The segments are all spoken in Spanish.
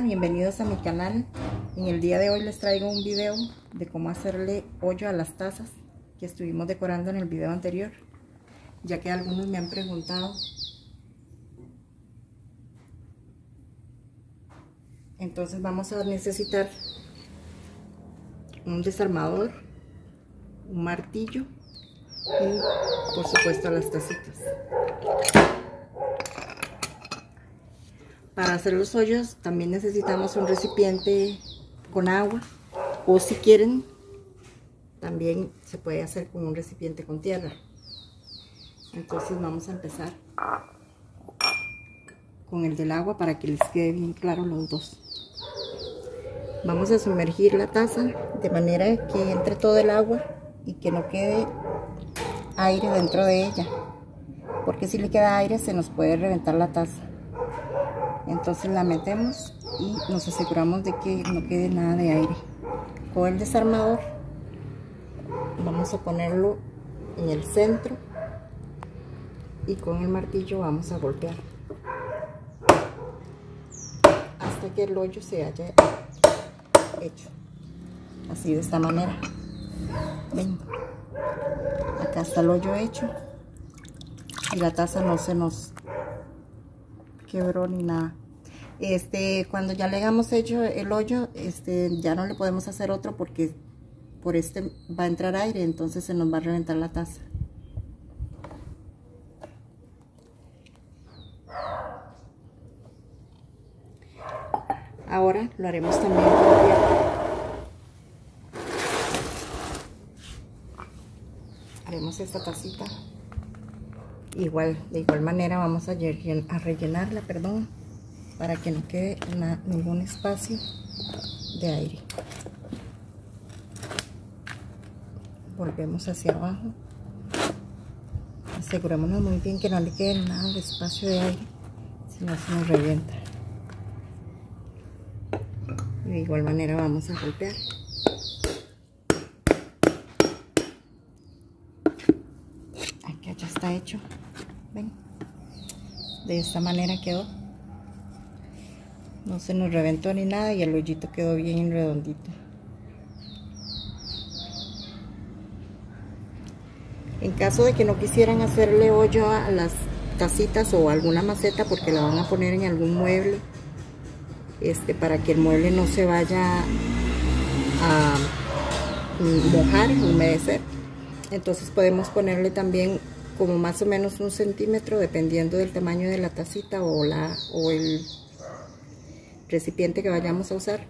bienvenidos a mi canal. En el día de hoy les traigo un video de cómo hacerle hoyo a las tazas que estuvimos decorando en el video anterior, ya que algunos me han preguntado. Entonces vamos a necesitar un desarmador, un martillo y por supuesto las tacitas. Para hacer los hoyos también necesitamos un recipiente con agua o si quieren también se puede hacer con un recipiente con tierra. Entonces vamos a empezar con el del agua para que les quede bien claro los dos. Vamos a sumergir la taza de manera que entre todo el agua y que no quede aire dentro de ella. Porque si le queda aire se nos puede reventar la taza entonces la metemos y nos aseguramos de que no quede nada de aire. Con el desarmador vamos a ponerlo en el centro y con el martillo vamos a golpear. Hasta que el hoyo se haya hecho. Así de esta manera. Acá está el hoyo hecho y la taza no se nos quebró ni nada. Este, cuando ya le hagamos hecho el hoyo, este, ya no le podemos hacer otro porque por este va a entrar aire, entonces se nos va a reventar la taza. Ahora lo haremos también con Haremos esta tacita igual de igual manera vamos a, rellenarla perdón para que no quede ningún espacio de aire. Volvemos hacia abajo. Asegurémonos muy bien que no le quede nada de espacio de aire si no se nos revienta. De igual manera vamos a golpear. Aquí ya está hecho de esta manera quedó. No se nos reventó ni nada y el hoyito quedó bien redondito. En caso de que no quisieran hacerle hoyo a las tacitas o alguna maceta porque la van a poner en algún mueble este para que el mueble no se vaya a mojar, humedecer entonces podemos ponerle también como más o menos un centímetro dependiendo del tamaño de la tacita o, la, o el recipiente que vayamos a usar.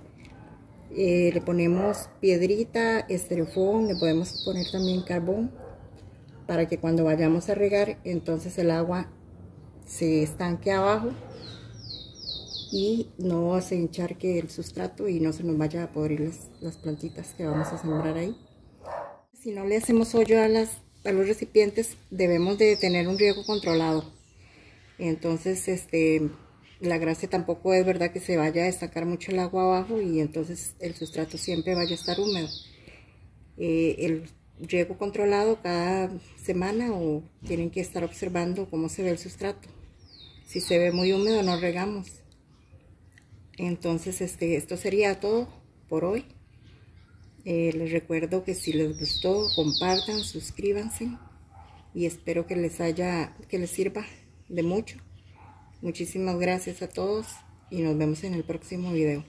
Eh, le ponemos piedrita, estereofón, le podemos poner también carbón para que cuando vayamos a regar entonces el agua se estanque abajo y no se encharque el sustrato y no se nos vaya a podrir las, las plantitas que vamos a sembrar ahí. Si no le hacemos hoyo a las a los recipientes debemos de tener un riego controlado. Entonces, este, la gracia tampoco es verdad que se vaya a destacar mucho el agua abajo y entonces el sustrato siempre vaya a estar húmedo. Eh, el riego controlado cada semana o tienen que estar observando cómo se ve el sustrato. Si se ve muy húmedo no regamos. Entonces, este, esto sería todo por hoy. Eh, les recuerdo que si les gustó, compartan, suscríbanse y espero que les haya, que les sirva de mucho. Muchísimas gracias a todos y nos vemos en el próximo video.